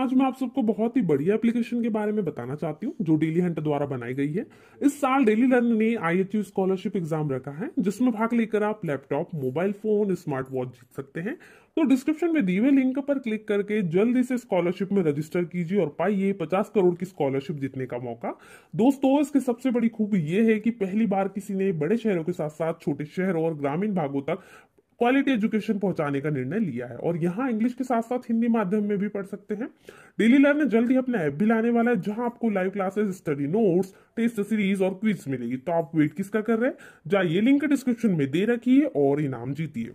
आज मैं आप सबको बहुत ही बढ़िया एप्लीकेशन के बारे में बताना चाहती हूँ, जो डेली हंट द्वारा बनाई गई है। इस साल डेली लर्न ने आई स्कॉलरशिप एग्ज़ाम रखा है, जिसमें भाग लेकर आप laptop mobile phone smart watch जीत सकते हैं। तो डिस्क्रिप्शन में दिए लिंक पर क्लिक करके जल्दी से स्कॉलरशिप में रजिस्टर कीजिए और पाइए पचास करोड़ की स्कॉलरशिप जीतने का मौका। दोस्तों, इसकी सबसे बड़ी खूबी ये है कि पहली बार किसी ने बड़े शहरों के साथ साथ छोटे शहरों और ग्रामीण भागों तक क्वालिटी एजुकेशन पहुँचाने का निर्णय लिया है। और यहाँ इंग्लिश के साथ साथ हिंदी माध्यम में भी पढ़ सकते हैं। डेली लर्नर जल्द ही अपना ऐप भी लाने वाला है, जहाँ आपको live classes study notes test series और क्विज मिलेगी। तो आप वेट किसका कर रहे हैं? जाइए लिंक डिस्क्रिप्शन में दे रखिए और इनाम जीतिए।